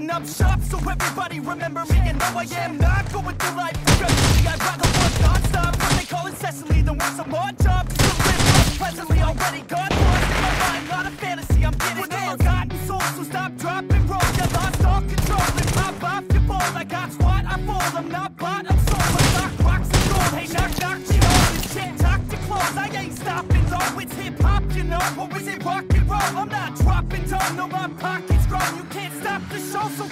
Setting up shop so everybody remember me. And no, I am not going through life aggressively. I'd rather work non-stop. What they call incessantly than work some more job. To live life pleasantly already got lost in my mind. Not a fantasy, I'm getting With all forgotten souls, so stop, drop, and roll. You lost all control and pop off your ball. I got squat, I fold. I'm not bought, I'm sold. I knock rocks and gold. Hey, knock, knock, you know this shit. Talk to close, I ain't stopping though. It's hip hop, you know, or is it rock and roll? I'm not dropping down, no, my pocket's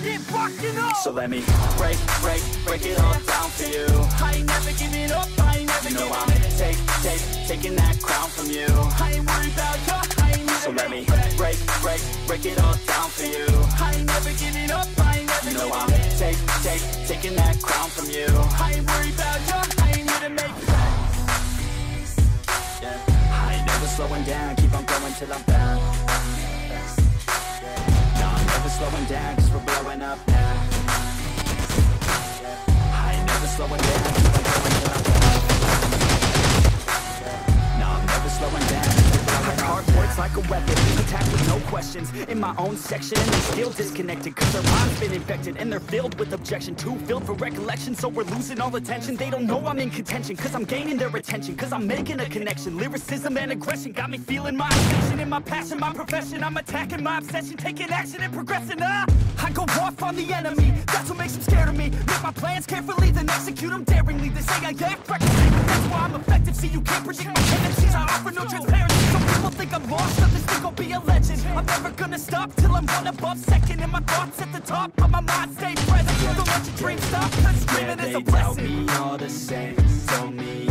get rocking on. So let me break, break, break it all down for you. I ain't never giving up, I ain't never You know I'm take, take, taking that crown from you. I ain't worried about ya, I ain't never So let me break, break, break it all down for you. I ain't never giving up, I ain't never You know I'm take, take, taking that crown from you. I ain't worried about ya, I ain't here to make yeah. I ain't never slowing down, keep on going till I'm found No, I'm never slowing down, cause up now. I ain't never slowing down, going No, I'm never slowing down, Hard words like a weapon, attack with no questions. In my own section, and they're still disconnected Cause their mind's been infected, and they're filled with objection. Too filled for recollection, so we're losing all attention. They don't know I'm in contention, cause I'm gaining their attention Cause I'm making a connection, lyricism and aggression Got me feeling my ascension in my passion, my profession I'm attacking my obsession, taking action and progressing. Ah, I go off on the enemy, that's what makes them scared of me. Make my plans carefully, then execute them daringly. They say I act recklessly, that's why I'm effective See, you can't predict my tendencies, I offer no transparency Some people think I'm lost, others think I'll be a legend. I'm never gonna stop till I'm one above second And my thoughts at the top, but my mind. Stay present Don't let your dreams stop, cause Yeah, is they a blessing. me all the same Told me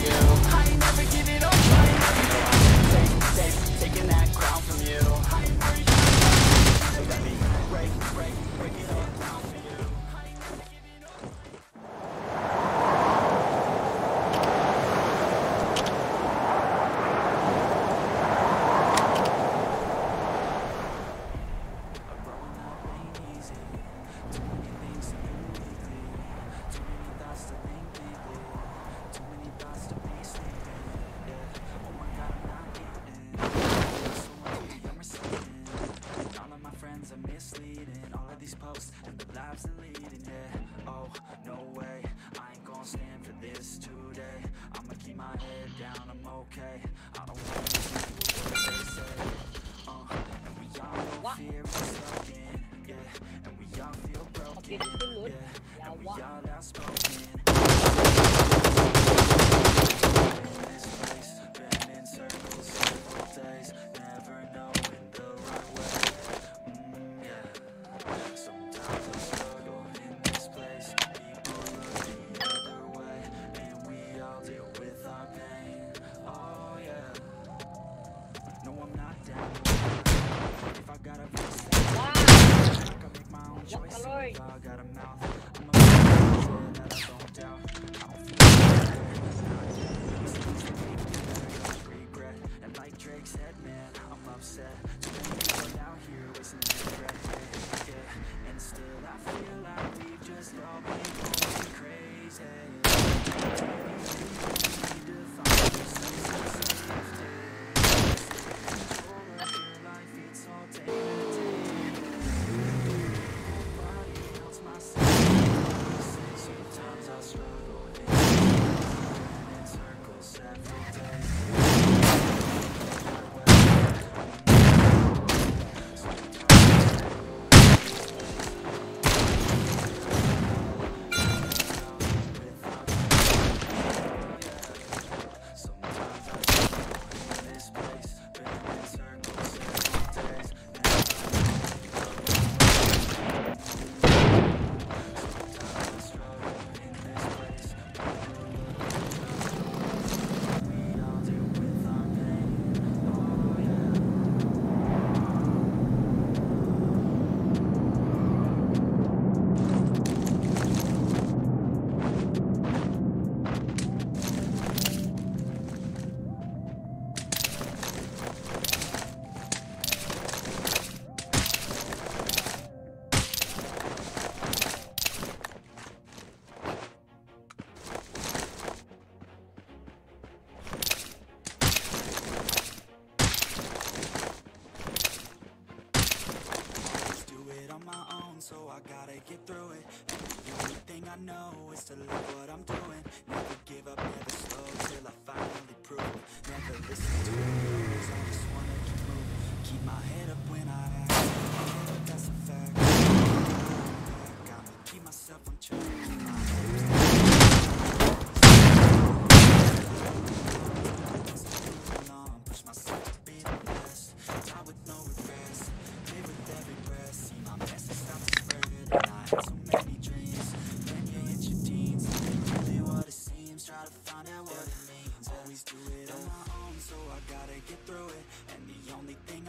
Of and the lives they're leading, yeah Oh, no way, I ain't gonna stand for this today. I'ma keep my head down, I'm okay. I don't wanna to what they say. Uh, and we all know fear is stuck in, yeah. And we all feel broken, yeah. And we all outspoken And still I feel like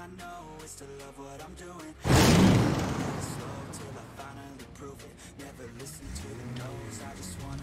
I know is to love what I'm doing. Slow till I finally prove it. Never listen to the no's I just wanna